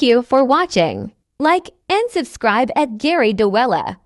Thank you for watching. Like and subscribe at Gary Dewella.